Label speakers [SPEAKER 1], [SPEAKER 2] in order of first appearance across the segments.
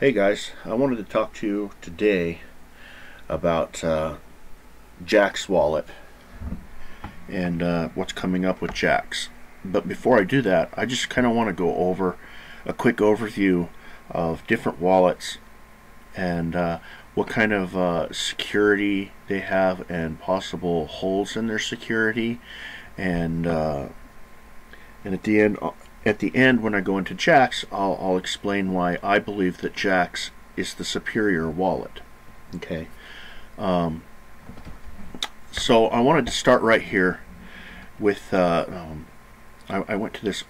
[SPEAKER 1] Hey guys, I wanted to talk to you today about uh, Jaxx Wallet and uh, what's coming up with Jaxx. But before I do that, I just kind of want to go over a quick overview of different wallets and uh, what kind of uh, security they have and possible holes in their security and uh, and at the end at the end, when I go into Jaxx, I'll, I'll explain why I believe that Jaxx is the superior wallet. Okay. Um, so I wanted to start right here with, uh, um, I, I, went to this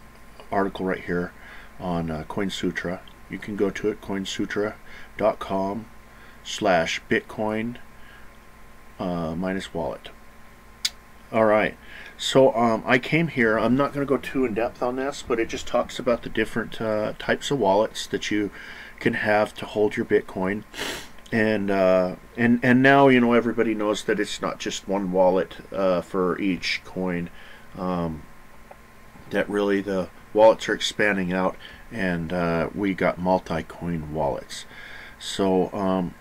[SPEAKER 1] article right here on uh, CoinSutra. You can go to it, coinsutra.com slash Bitcoin uh, minus wallet. All right. So um, I came here. I'm not going to go too in depth on this, but it just talks about the different uh, types of wallets that you can have to hold your Bitcoin. And uh, and and now you know everybody knows that it's not just one wallet uh, for each coin. Um, that really the wallets are expanding out, and uh, we got multi-coin wallets. So um,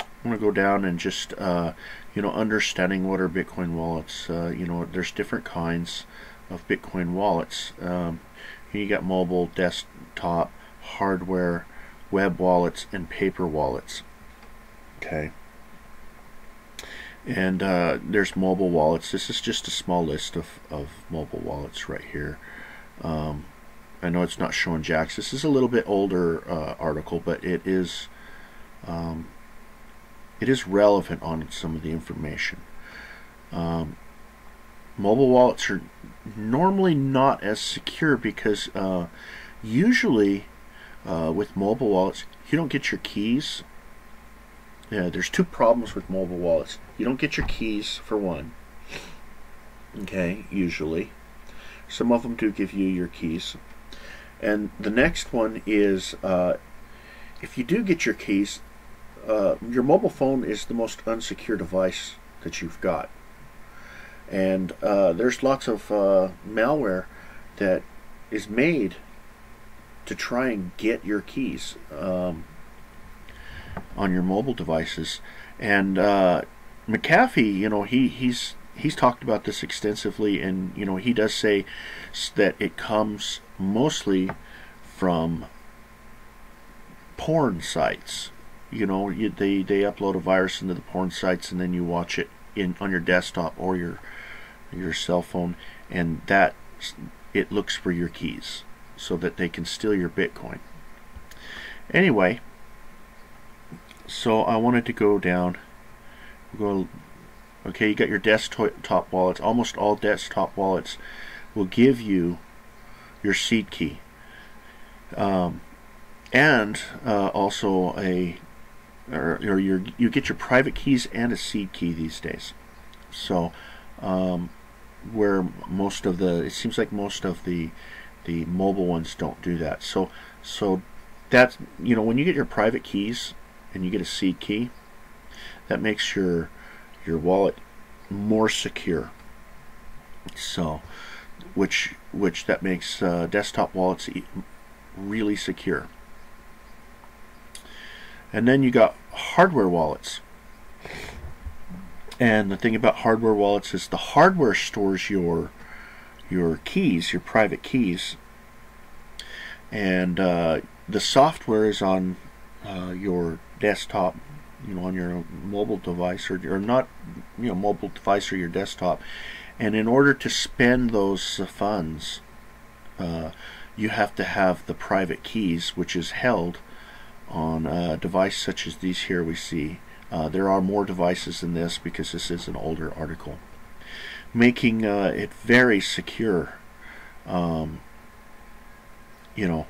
[SPEAKER 1] I'm going to go down and just uh, you know, understanding what are Bitcoin wallets. Uh, you know, there's different kinds of Bitcoin wallets. Um, you got mobile, desktop, hardware, web wallets, and paper wallets. Okay. And uh, there's mobile wallets. This is just a small list of, of mobile wallets right here. Um, I know it's not showing Jaxx. This is a little bit older uh, article, but it is um, it is relevant on some of the information. Um, mobile wallets are normally not as secure because uh, usually uh, with mobile wallets you don't get your keys. Yeah, there's two problems with mobile wallets. You don't get your keys for one. Okay, usually. Some of them do give you your keys. And the next one is uh, if you do get your keys, uh, your mobile phone is the most unsecure device that you've got. And uh, there's lots of uh, malware that is made to try and get your keys um, on your mobile devices. And uh, McAfee, you know, he, he's he's talked about this extensively, and you know, he does say that it comes mostly from porn sites you know you, they they upload a virus into the porn sites and then you watch it in on your desktop or your your cell phone and that it looks for your keys so that they can steal your bitcoin. Anyway so I wanted to go down go okay you got your desktop wallets. Almost all desktop wallets will give you your seed key. Um, and uh, also a or, or your, you get your private keys and a seed key these days. So, um, where most of the, it seems like most of the, the mobile ones don't do that. So, so that's, you know, when you get your private keys and you get a seed key, that makes your, your wallet more secure. So, which, which that makes uh, desktop wallets really secure. And then you got hardware wallets. And the thing about hardware wallets is the hardware stores your your keys, your private keys, and uh, the software is on uh, your desktop, you know, on your mobile device or, or not, you know, mobile device or your desktop. And in order to spend those funds, uh, you have to have the private keys, which is held on a device such as these here we see. Uh, there are more devices than this because this is an older article. Making uh, it very secure, um, you know,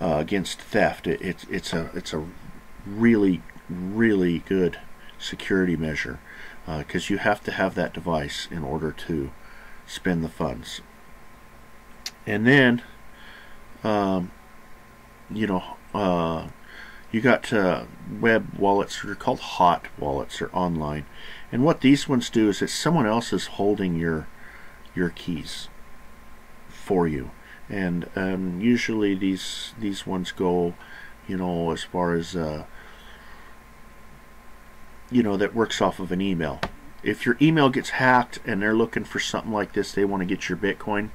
[SPEAKER 1] uh, against theft. It, it's it's a it's a really really good security measure because uh, you have to have that device in order to spend the funds. And then, um, you know, uh, you got uh, web wallets they're called hot wallets or online and what these ones do is that someone else is holding your your keys for you and um, usually these these ones go you know, as far as uh, you know that works off of an email. If your email gets hacked and they're looking for something like this, they want to get your Bitcoin,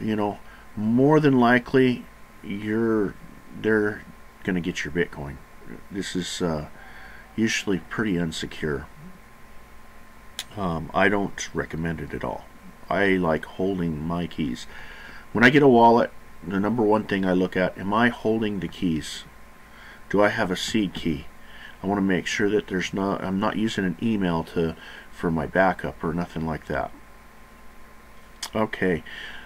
[SPEAKER 1] you know, more than likely you're they're going to get your Bitcoin. This is uh, usually pretty unsecure. Um, I don't recommend it at all. I like holding my keys. When I get a wallet, the number one thing I look at, am I holding the keys? Do I have a seed key? I want to make sure that there's not I'm not using an email to for my backup or nothing like that. Okay.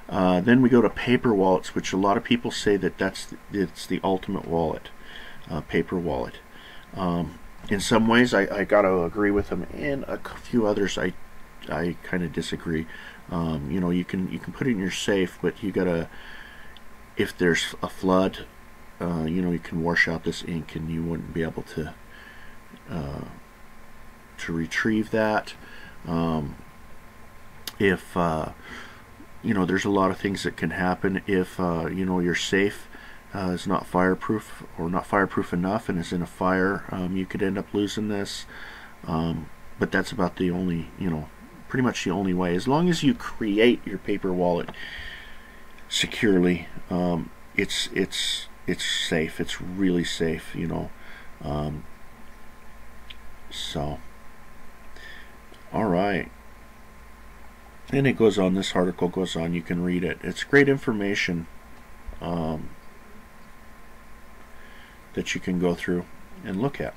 [SPEAKER 1] Uh, then we go to paper wallets, which a lot of people say that that's the, it's the ultimate wallet, uh, paper wallet. Um, in some ways, I, I got to agree with them. In a few others, I I kind of disagree. Um, you know, you can you can put it in your safe, but you gotta if there's a flood, uh, you know, you can wash out this ink, and you wouldn't be able to uh, to retrieve that. Um, if uh, you know, there's a lot of things that can happen if uh, you know your safe uh, is not fireproof or not fireproof enough and is in a fire. Um, you could end up losing this. Um, but that's about the only, you know, pretty much the only way. As long as you create your paper wallet securely, um, it's it's it's safe. It's really safe, you know. Um, so, all right. And it goes on. This article goes on. You can read it. It's great information um, that you can go through and look at.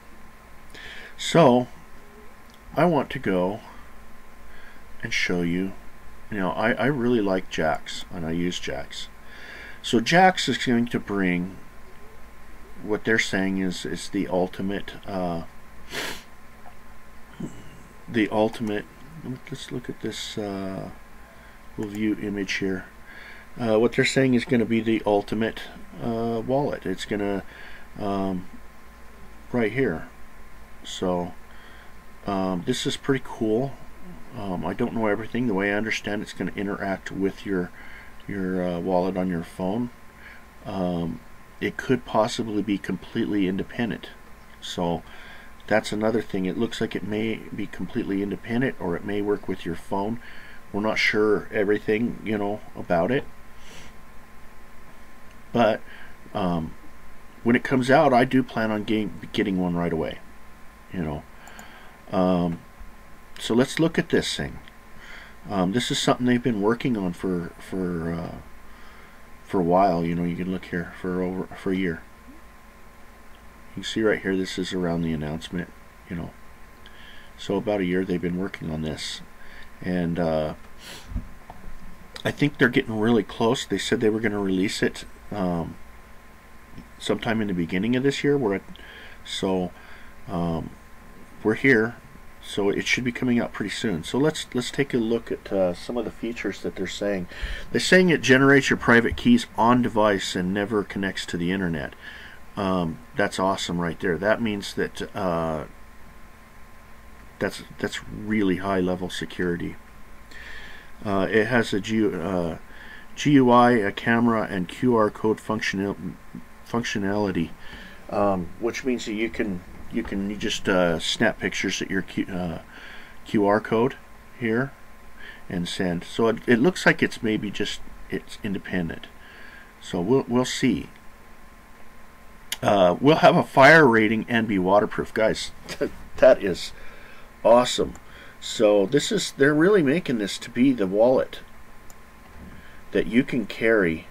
[SPEAKER 1] So, I want to go and show you. You know, I, I really like Jaxx, and I use Jaxx. So Jaxx is going to bring what they're saying is is the ultimate uh, the ultimate let's look at this uh, we'll view image here. Uh, what they're saying is going to be the ultimate uh, wallet. It's going to um, right here. So um, this is pretty cool. Um, I don't know everything. The way I understand it's going to interact with your your uh, wallet on your phone. Um, it could possibly be completely independent. So that's another thing. It looks like it may be completely independent or it may work with your phone. We're not sure everything, you know, about it. But um, when it comes out, I do plan on getting, getting one right away. You know. Um, so let's look at this thing. Um, this is something they've been working on for for uh, for a while. You know, you can look here for over for a year. You see right here, this is around the announcement, you know. So about a year they've been working on this. And uh, I think they're getting really close. They said they were going to release it um, sometime in the beginning of this year. We're at, so um, we're here. So it should be coming out pretty soon. So let's let's take a look at uh, some of the features that they're saying. They're saying it generates your private keys on device and never connects to the internet. Um, that's awesome right there. That means that uh, that's that's really high level security. Uh, it has a G, uh, GUI, a camera, and QR code functional functionality, um, which means that you can you can you just uh, snap pictures at your Q, QR uh, code here and send. So it, it looks like it's maybe just it's independent. So we'll we'll see. Uh, we'll have a fire rating and be waterproof, guys. that is awesome. So this is they're really making this to be the wallet that you can carry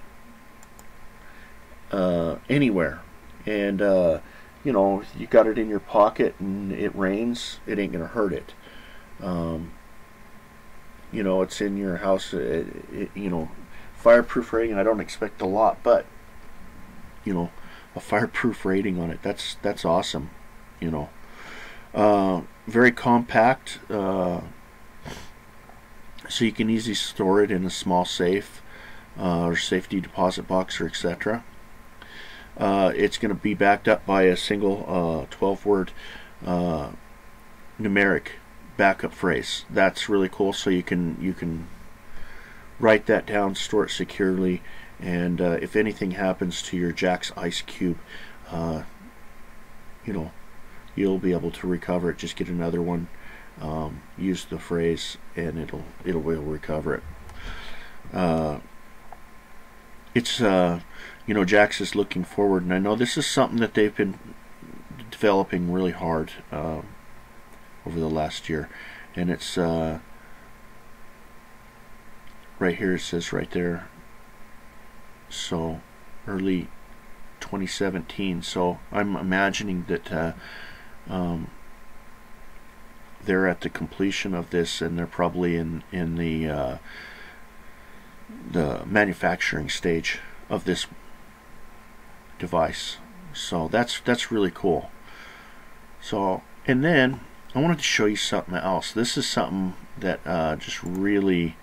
[SPEAKER 1] uh, anywhere, and uh, you know you got it in your pocket and it rains, it ain't gonna hurt it. Um, you know it's in your house. It, it, you know fireproof rating. I don't expect a lot, but you know a fireproof rating on it. That's that's awesome, you know. Uh, very compact, uh, so you can easily store it in a small safe uh, or safety deposit box or etc. Uh, it's going to be backed up by a single 12-word uh, uh, numeric backup phrase. That's really cool. So you can you can write that down, store it securely, and uh, if anything happens to your Jaxx Ice Cube, uh, you know, you'll be able to recover it. Just get another one, um, use the phrase, and it'll it'll will recover it. Uh, it's uh, you know, Jaxx is looking forward, and I know this is something that they've been developing really hard um, over the last year, and it's uh, right here. It says right there. So early 2017. So I'm imagining that uh, um, they're at the completion of this, and they're probably in in the uh, the manufacturing stage of this device. So that's that's really cool. So and then I wanted to show you something else. This is something that uh, just really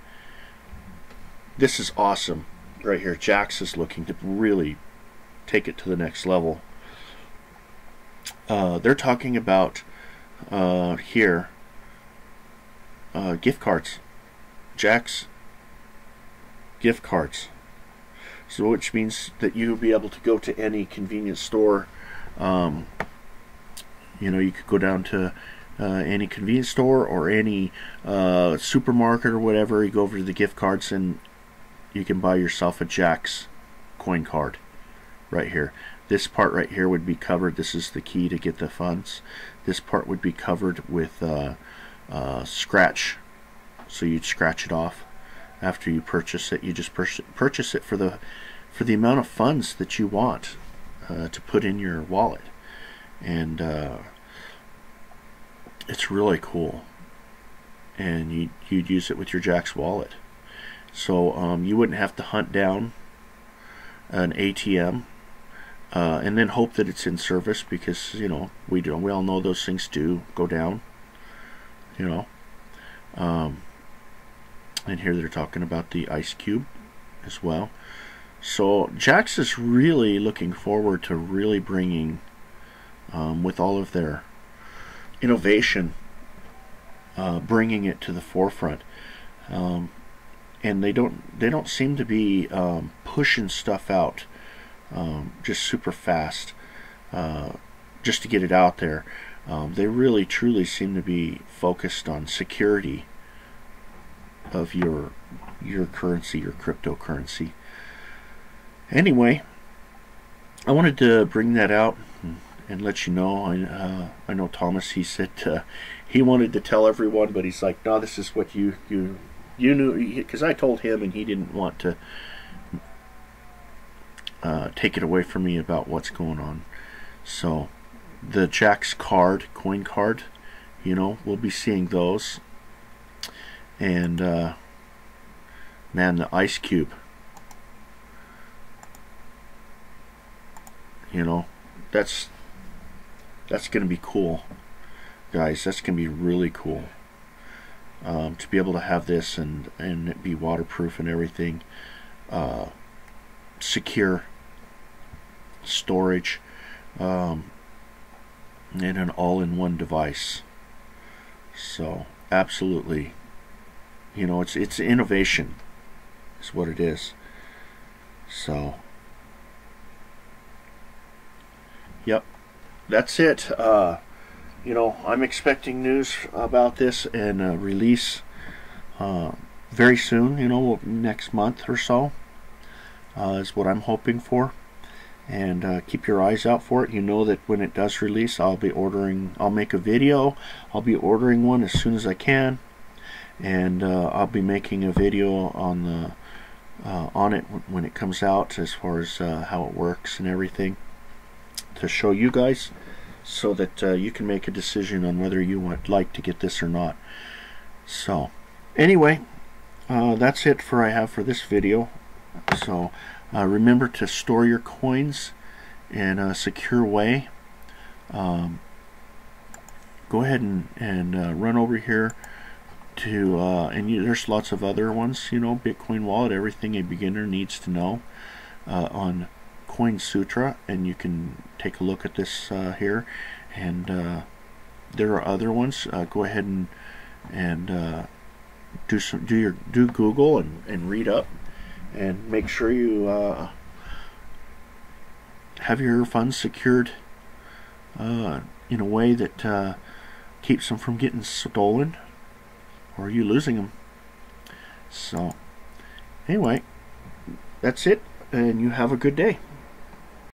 [SPEAKER 1] this is awesome right here. Jaxx is looking to really take it to the next level. Uh, they're talking about uh, here uh, gift cards. Jaxx gift cards. So which means that you'll be able to go to any convenience store. Um, you know, you could go down to uh, any convenience store or any uh, supermarket or whatever. You go over to the gift cards and you can buy yourself a Jaxx coin card right here. This part right here would be covered. This is the key to get the funds. This part would be covered with uh, uh, scratch. So you'd scratch it off after you purchase it. You just purchase it for the for the amount of funds that you want uh, to put in your wallet, and uh, it's really cool. And you you'd use it with your Jaxx wallet, so um, you wouldn't have to hunt down an ATM uh, and then hope that it's in service because you know we do we all know those things do go down you know. Um, and here they're talking about the ice cube as well. So Jaxx is really looking forward to really bringing um, with all of their innovation uh, bringing it to the forefront. Um, and they don't they don't seem to be um, pushing stuff out um, just super fast uh, just to get it out there. Um, they really truly seem to be focused on security of your your currency, your cryptocurrency. Anyway, I wanted to bring that out and, let you know. I uh, I know Thomas. He said uh, he wanted to tell everyone, but he's like, no, this is what you you you knew because I told him, and he didn't want to uh, take it away from me about what's going on. So the Jaxx card, coin card, you know, we'll be seeing those. And uh, man, the ice cube. You know, that's that's gonna be cool, guys. That's gonna be really cool. Um, to be able to have this and and be waterproof and everything, uh, secure storage, um, and an all-in-one device. So absolutely, you know, it's it's innovation, is what it is. So, yep, that's it. Uh, you know, I'm expecting news about this and uh, release uh, very soon. You know, next month or so uh, is what I'm hoping for. And uh, keep your eyes out for it. You know that when it does release I'll be ordering I'll make a video. I'll be ordering one as soon as I can. And uh, I'll be making a video on the uh, on it when it comes out as far as uh, how it works and everything to show you guys so that uh, you can make a decision on whether you would like to get this or not so anyway uh, that's it for I have for this video so uh, remember to store your coins in a secure way. Um, go ahead and, and uh, run over here to, uh, and you, there's lots of other ones, you know, Bitcoin Wallet, everything a beginner needs to know uh, on CoinSutra, and you can take a look at this uh, here. And uh, there are other ones. go ahead and and do some do your do Google and, and read up and make sure you uh, have your funds secured uh, in a way that uh, keeps them from getting stolen or you losing them. So, anyway, that's it, and you have a good day.